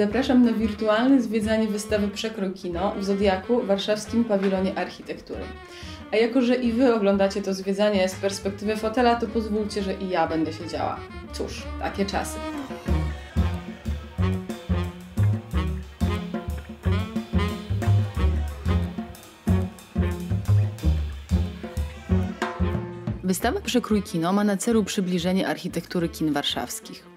zapraszam na wirtualne zwiedzanie wystawy Przekrój Kino w Zodiaku, warszawskim pawilonie architektury. A jako, że i Wy oglądacie to zwiedzanie z perspektywy fotela, to pozwólcie, że i ja będę siedziała. Cóż, takie czasy. Wystawa Przekrój Kino ma na celu przybliżenie architektury kin warszawskich.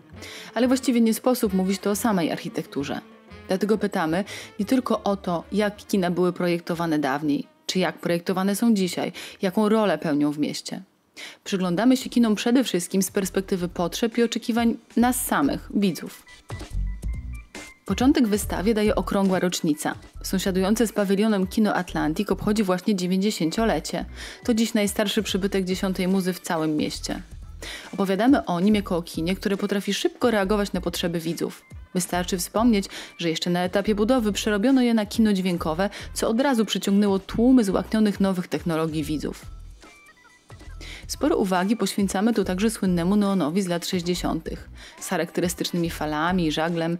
Ale właściwie nie sposób mówić to o samej architekturze. Dlatego pytamy nie tylko o to, jak kina były projektowane dawniej, czy jak projektowane są dzisiaj, jaką rolę pełnią w mieście. Przyglądamy się kinom przede wszystkim z perspektywy potrzeb i oczekiwań nas samych, widzów. Początek wystawie daje okrągła rocznica. Sąsiadujące z pawilionem Kino Atlantic obchodzi właśnie 90-lecie. To dziś najstarszy przybytek dziesiątej muzy w całym mieście. Opowiadamy o nim jako o kinie, które potrafi szybko reagować na potrzeby widzów. Wystarczy wspomnieć, że jeszcze na etapie budowy przerobiono je na kino dźwiękowe, co od razu przyciągnęło tłumy złaknionych nowych technologii widzów. Sporo uwagi poświęcamy tu także słynnemu neonowi z lat 60., z charakterystycznymi falami i żaglem.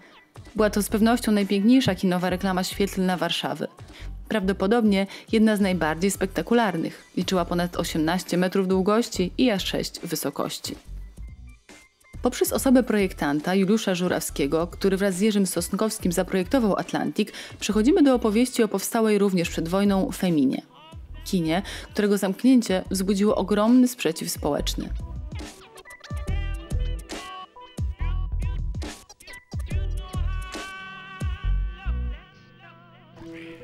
Była to z pewnością najpiękniejsza kinowa reklama świetlna Warszawy. Prawdopodobnie jedna z najbardziej spektakularnych. Liczyła ponad 18 metrów długości i aż 6 wysokości. Poprzez osobę projektanta Juliusza Żurawskiego, który wraz z Jerzym Sosnkowskim zaprojektował Atlantik, przechodzimy do opowieści o powstałej również przed wojną Feminie. Kinie, którego zamknięcie wzbudziło ogromny sprzeciw społeczny.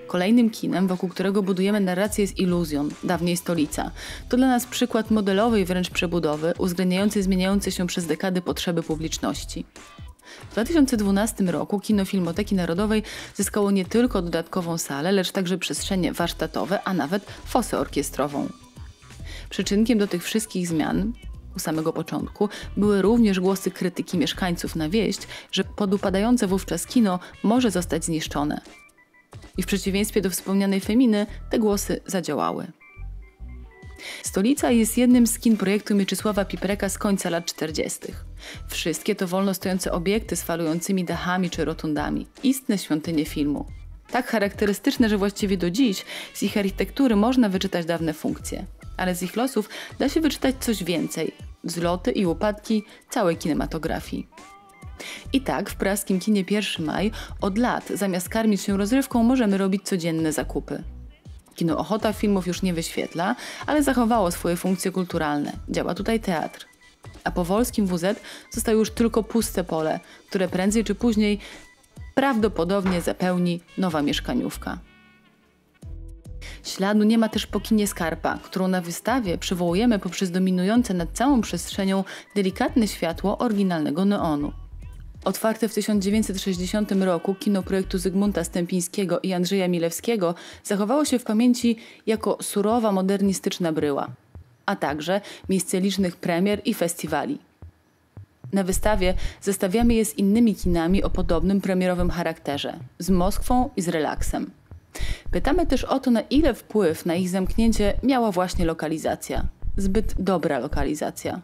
Kolejnym kinem, wokół którego budujemy narrację jest Iluzjon, dawniej stolica. To dla nas przykład modelowej wręcz przebudowy, uwzględniającej zmieniające się przez dekady potrzeby publiczności. W 2012 roku kino Filmoteki Narodowej zyskało nie tylko dodatkową salę, lecz także przestrzenie warsztatowe, a nawet fosę orkiestrową. Przyczynkiem do tych wszystkich zmian u samego początku były również głosy krytyki mieszkańców na wieść, że podupadające wówczas kino może zostać zniszczone. I w przeciwieństwie do wspomnianej Feminy, te głosy zadziałały. Stolica jest jednym z kin projektu Mieczysława Pipreka z końca lat 40. Wszystkie to wolno stojące obiekty z falującymi dachami czy rotundami. Istne świątynie filmu. Tak charakterystyczne, że właściwie do dziś z ich architektury można wyczytać dawne funkcje. Ale z ich losów da się wyczytać coś więcej. Wzloty i upadki całej kinematografii. I tak w praskim kinie 1 maj od lat zamiast karmić się rozrywką możemy robić codzienne zakupy. Kino Ochota filmów już nie wyświetla, ale zachowało swoje funkcje kulturalne. Działa tutaj teatr. A po wolskim WZ zostało już tylko puste pole, które prędzej czy później prawdopodobnie zapełni nowa mieszkaniówka. Śladu nie ma też po kinie Skarpa, którą na wystawie przywołujemy poprzez dominujące nad całą przestrzenią delikatne światło oryginalnego neonu. Otwarte w 1960 roku kino projektu Zygmunta Stępińskiego i Andrzeja Milewskiego zachowało się w pamięci jako surowa, modernistyczna bryła, a także miejsce licznych premier i festiwali. Na wystawie zestawiamy je z innymi kinami o podobnym premierowym charakterze, z Moskwą i z relaksem. Pytamy też o to, na ile wpływ na ich zamknięcie miała właśnie lokalizacja. Zbyt dobra lokalizacja.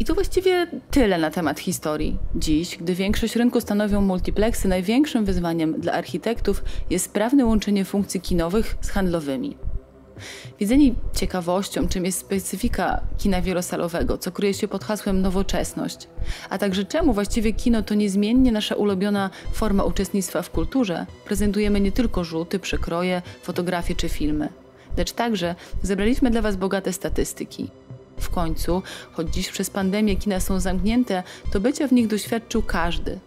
I to właściwie tyle na temat historii. Dziś, gdy większość rynku stanowią multiplexy, największym wyzwaniem dla architektów jest sprawne łączenie funkcji kinowych z handlowymi. Widzeni ciekawością, czym jest specyfika kina wielosalowego, co kryje się pod hasłem nowoczesność, a także czemu właściwie kino to niezmiennie nasza ulubiona forma uczestnictwa w kulturze, prezentujemy nie tylko rzuty, przekroje, fotografie czy filmy, lecz także zebraliśmy dla Was bogate statystyki. W końcu, choć dziś przez pandemię kina są zamknięte, to bycia w nich doświadczył każdy.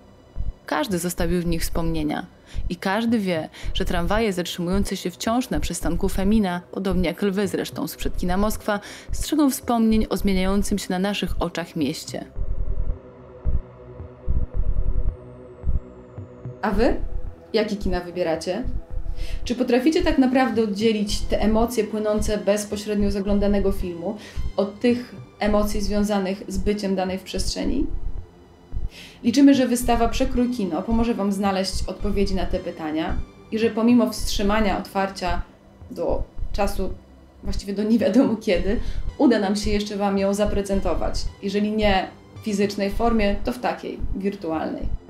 Każdy zostawił w nich wspomnienia. I każdy wie, że tramwaje zatrzymujące się wciąż na przystanku Femina, podobnie jak lwy zresztą sprzed kina Moskwa, strzegą wspomnień o zmieniającym się na naszych oczach mieście. A wy? Jakie kina wybieracie? Czy potraficie tak naprawdę oddzielić te emocje płynące bezpośrednio z oglądanego filmu od tych emocji związanych z byciem danej w przestrzeni? Liczymy, że wystawa Przekrój Kino pomoże Wam znaleźć odpowiedzi na te pytania i że pomimo wstrzymania otwarcia do czasu właściwie do nie wiadomo kiedy, uda nam się jeszcze Wam ją zaprezentować. Jeżeli nie w fizycznej formie, to w takiej wirtualnej.